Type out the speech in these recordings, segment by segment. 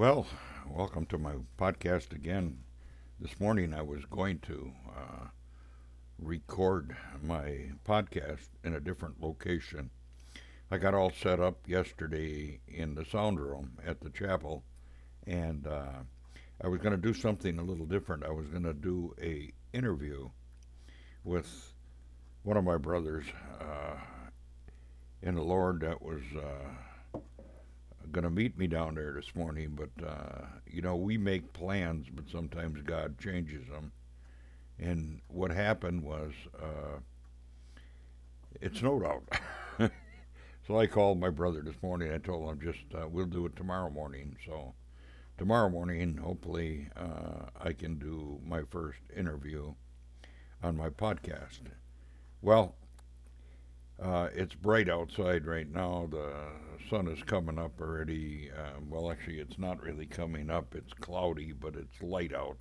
Well, welcome to my podcast again. This morning I was going to uh, record my podcast in a different location. I got all set up yesterday in the sound room at the chapel, and uh, I was going to do something a little different. I was going to do a interview with one of my brothers uh, in the Lord that was uh, going to meet me down there this morning. But uh, you know, we make plans, but sometimes God changes them. And what happened was uh, it snowed out. so I called my brother this morning. I told him just uh, we'll do it tomorrow morning. So tomorrow morning, hopefully, uh, I can do my first interview on my podcast. Well, uh, it's bright outside right now. The sun is coming up already. Uh, well, actually, it's not really coming up. It's cloudy, but it's light out.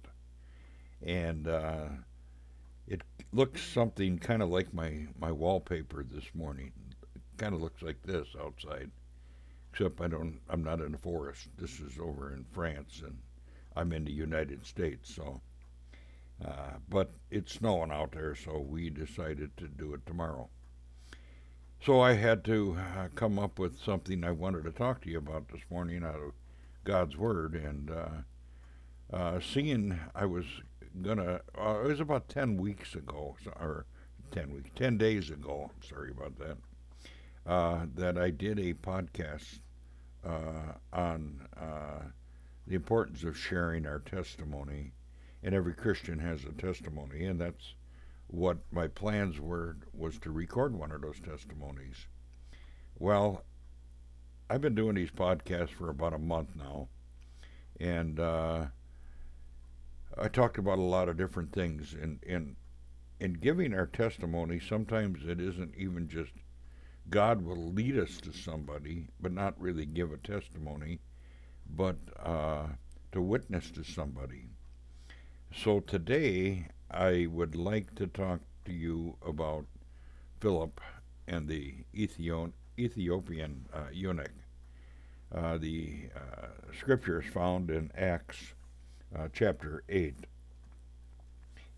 And uh, it looks something kind of like my, my wallpaper this morning. Kind of looks like this outside, except I don't. I'm not in the forest. This is over in France, and I'm in the United States. So, uh, but it's snowing out there, so we decided to do it tomorrow. So I had to uh, come up with something I wanted to talk to you about this morning out of God's Word, and uh, uh, seeing I was gonna. Uh, it was about ten weeks ago, or ten weeks, ten days ago. Sorry about that. Uh, that I did a podcast uh, on the importance of sharing our testimony, and every Christian has a testimony, and that's what my plans were was to record one of those testimonies. Well, I've been doing these podcasts for about a month now, and uh, I talked about a lot of different things. And in in giving our testimony, sometimes it isn't even just God will lead us to somebody, but not really give a testimony, but uh, to witness to somebody. So today, I would like to talk to you about Philip and the Ethio- Ethiopian uh, eunuch. Uh, the uh, scripture is found in Acts uh, chapter 8,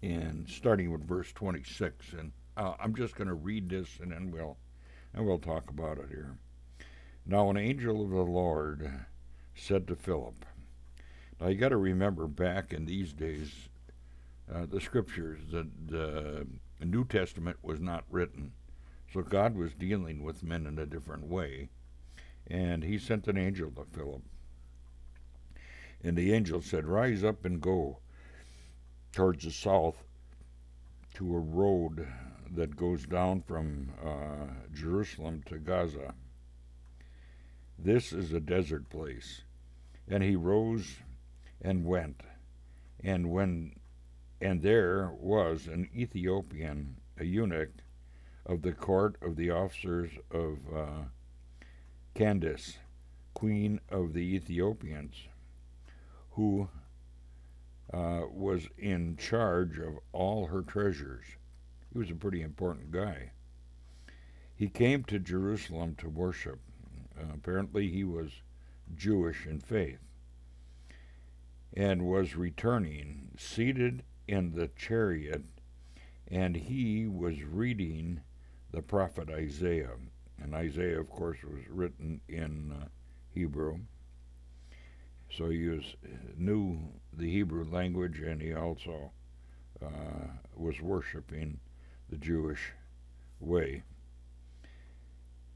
and starting with verse 26. And uh, I'm just going to read this, and then we'll and we'll talk about it here. Now, an angel of the Lord said to Philip. Now, you got to remember, back in these days, uh, the scriptures, the, the New Testament was not written, so God was dealing with men in a different way, and He sent an angel to Philip and the angel said, Rise up and go towards the south to a road that goes down from uh, Jerusalem to Gaza. This is a desert place. And he rose and went. And when and there was an Ethiopian, a eunuch of the court of the officers of uh, Candace, queen of the Ethiopians who uh, was in charge of all her treasures. He was a pretty important guy. He came to Jerusalem to worship. Uh, apparently, he was Jewish in faith and was returning, seated in the chariot, and he was reading the prophet Isaiah. And Isaiah, of course, was written in uh, Hebrew. So he was, knew the Hebrew language and he also uh, was worshiping the Jewish way.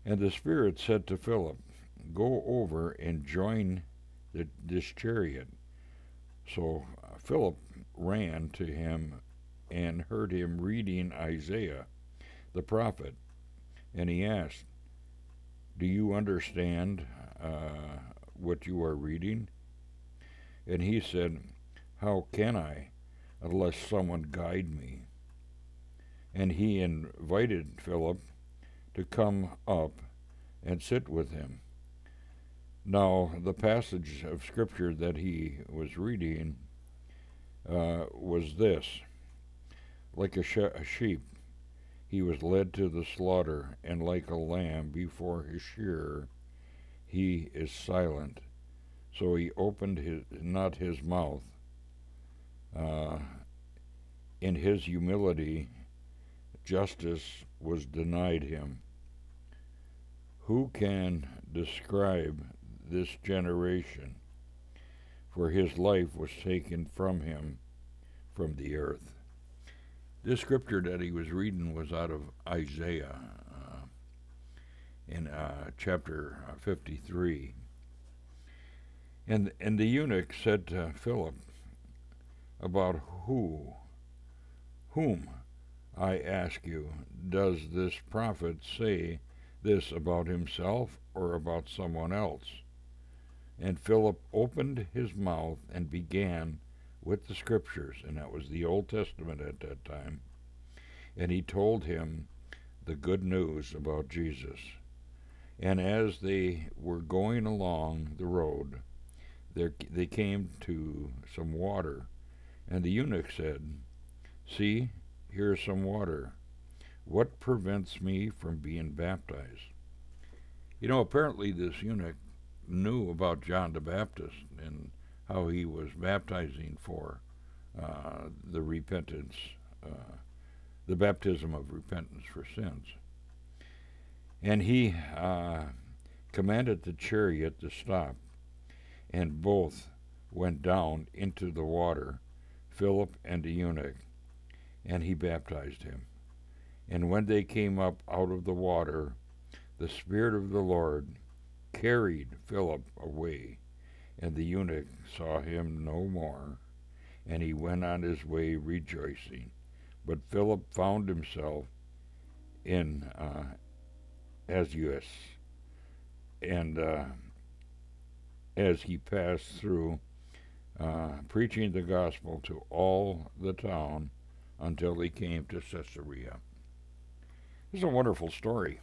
And the Spirit said to Philip, Go over and join the, this chariot. So uh, Philip ran to him and heard him reading Isaiah the prophet. And he asked, Do you understand uh, what you are reading? And he said, How can I unless someone guide me? And he invited Philip to come up and sit with him. Now, the passage of Scripture that he was reading uh, was this Like a, sh- a sheep, he was led to the slaughter, and like a lamb before his shearer, he is silent. So he opened his, not his mouth. Uh, in his humility, justice was denied him. Who can describe this generation? For his life was taken from him from the earth. This scripture that he was reading was out of Isaiah uh, in uh, chapter 53. And, and the eunuch said to Philip, About who, whom, I ask you, does this prophet say this about himself or about someone else? And Philip opened his mouth and began with the scriptures, and that was the Old Testament at that time. And he told him the good news about Jesus. And as they were going along the road, there, they came to some water, and the eunuch said, See, here is some water. What prevents me from being baptized? You know, apparently this eunuch knew about John the Baptist and how he was baptizing for uh, the repentance, uh, the baptism of repentance for sins. And he uh, commanded the chariot to stop, and both went down into the water, Philip and the eunuch, and he baptized him. And when they came up out of the water, the Spirit of the Lord carried Philip away, and the eunuch saw him no more, and he went on his way rejoicing. But Philip found himself in uh, Azotus, and uh, as he passed through, uh, preaching the gospel to all the town until he came to Caesarea. This is a wonderful story.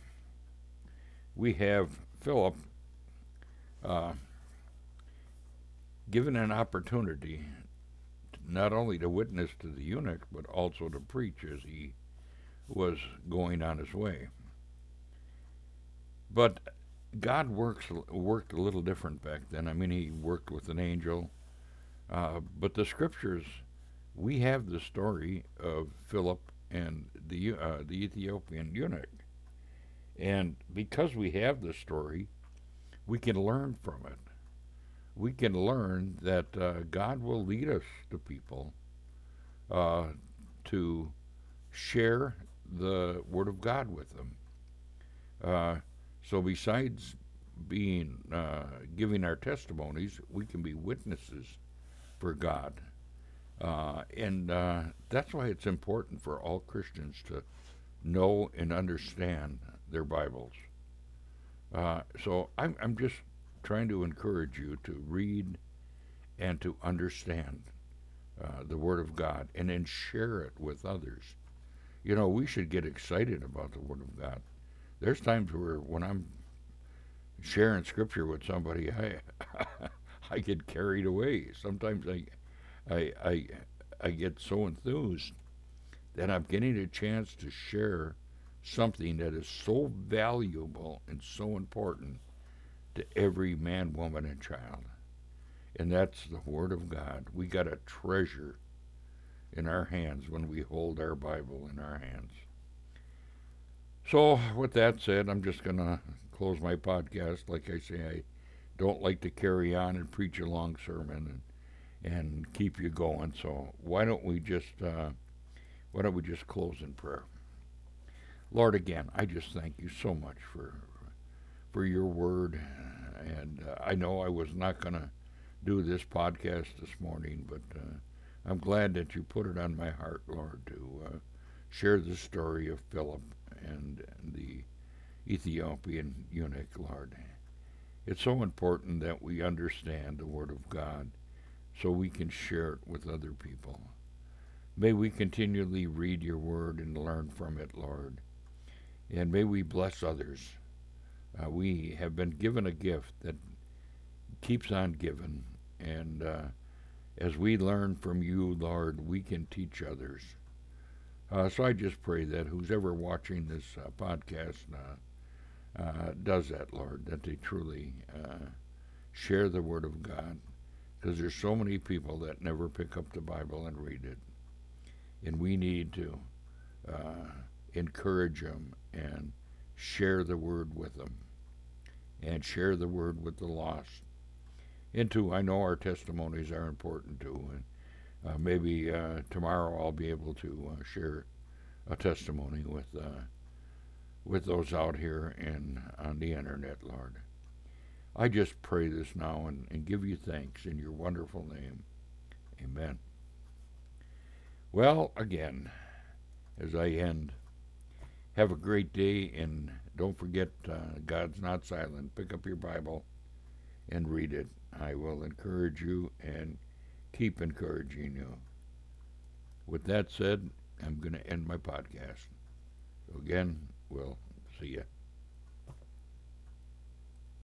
We have Philip uh, given an opportunity not only to witness to the eunuch, but also to preach as he was going on his way. But God works worked a little different back then. I mean, He worked with an angel, uh, but the scriptures, we have the story of Philip and the uh, the Ethiopian eunuch, and because we have the story, we can learn from it. We can learn that uh, God will lead us to people uh, to share the Word of God with them. Uh, so besides being uh, giving our testimonies, we can be witnesses for God, uh, and uh, that's why it's important for all Christians to know and understand their Bibles. Uh, so I'm, I'm just trying to encourage you to read and to understand uh, the Word of God and then share it with others. You know, we should get excited about the Word of God there's times where when I'm sharing scripture with somebody, I I get carried away. Sometimes I I I I get so enthused that I'm getting a chance to share something that is so valuable and so important to every man, woman, and child. And that's the Word of God. We got a treasure in our hands when we hold our Bible in our hands. So, with that said, I'm just going to close my podcast. Like I say, I don't like to carry on and preach a long sermon and, and keep you going. So, why don't we just uh, why don't we just close in prayer? Lord, again, I just thank you so much for for your word, and uh, I know I was not going to do this podcast this morning, but uh, I'm glad that you put it on my heart, Lord, to uh, share the story of Philip and the Ethiopian eunuch, Lord. It's so important that we understand the Word of God so we can share it with other people. May we continually read your Word and learn from it, Lord. And may we bless others. Uh, we have been given a gift that keeps on giving. And uh, as we learn from you, Lord, we can teach others. Uh, so I just pray that who's ever watching this uh, podcast uh, uh, does that, Lord, that they truly share the Word of God because there's so many people that never pick up the Bible and read it. And we need to encourage them and share the Word with them and share the Word with the lost. And two, I know our testimonies are important too. And uh, maybe uh, tomorrow I'll be able to uh, share a testimony with uh, with those out here and on the internet, Lord. I just pray this now and, and give you thanks in your wonderful name. Amen. Well, again, as I end, have a great day and don't forget uh, God's not silent. Pick up your Bible and read it. I will encourage you and keep encouraging you. With that said, I'm going to end my podcast. So again, we'll see you.